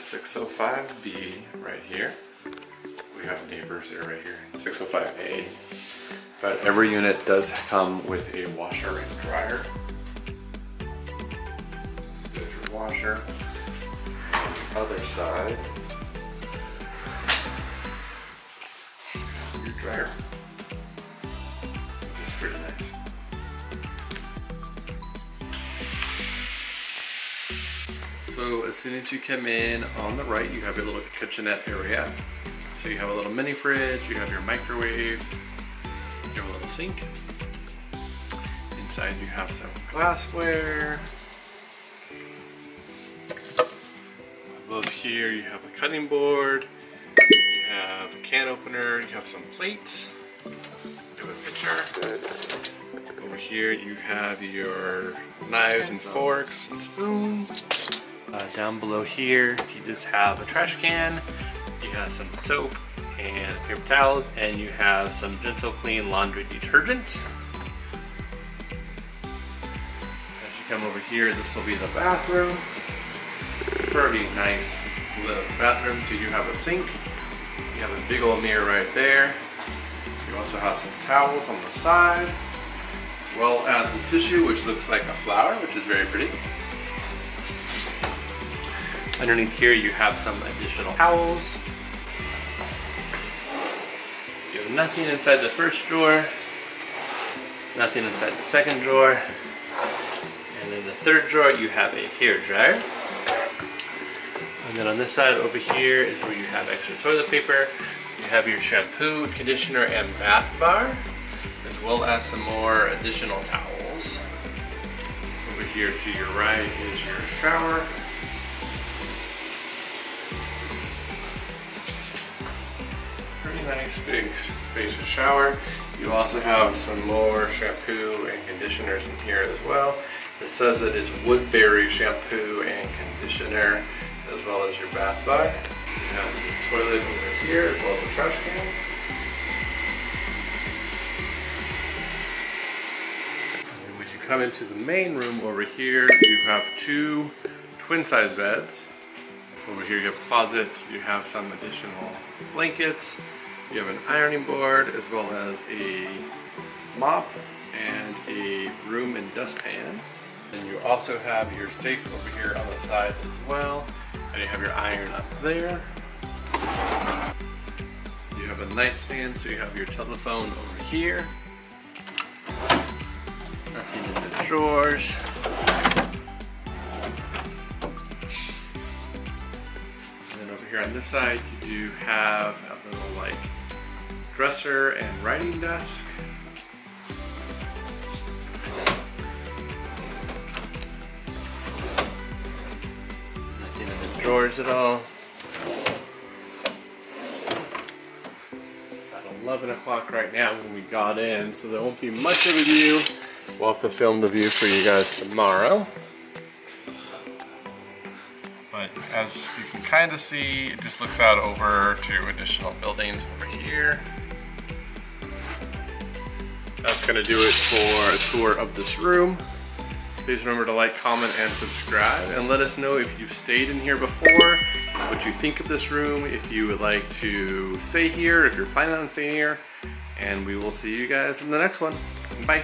605B right here. We have neighbors there right here, in 605A. But every unit does come with a washer and dryer. There's your washer. On the Other side. Your dryer. Is pretty nice. So as soon as you come in on the right, you have your little kitchenette area. So you have a little mini fridge, you have your microwave, you have a little sink. Inside you have some glassware. Above here you have a cutting board, you have a can opener, you have some plates, you have a pitcher. Over here you have your knives and forks and spoons. Uh, down below here, you just have a trash can, you have some soap and paper towels, and you have some Gentle Clean laundry detergent. As you come over here, this will be the bathroom. Pretty nice little bathroom. So you have a sink, you have a big old mirror right there. You also have some towels on the side, as well as some tissue, which looks like a flower, which is very pretty. Underneath here you have some additional towels. You have nothing inside the first drawer, nothing inside the second drawer, and in the third drawer you have a hair dryer. And then on this side over here is where you have extra toilet paper. You have your shampoo, conditioner, and bath bar, as well as some more additional towels. Over here to your right is your shower. Pretty nice, big, spacious shower. You also have some more shampoo and conditioners in here as well. It says that it is Woodbury shampoo and conditioner, as well as your bath bar. You have the toilet over here, as well as a trash can. When you come into the main room over here, you have two twin size beds. Over here you have closets, you have some additional blankets, you have an ironing board as well as a mop and a broom and dustpan. And you also have your safe over here on the side as well. And you have your iron up there. You have a nightstand, so you have your telephone over here. Nothing in the drawers. And then over here on this side, you do have a little like dresser and writing desk. Nothing in the drawers at all. It's about 11 o'clock right now when we got in, so there won't be much of a view. We'll have to film the view for you guys tomorrow. But as you can kind of see, it just looks out over to additional buildings over here. That's gonna do it for a tour of this room. Please remember to like, comment, and subscribe, and let us know if you've stayed in here before, what you think of this room, if you would like to stay here, if you're planning on staying here, and we will see you guys in the next one. Bye.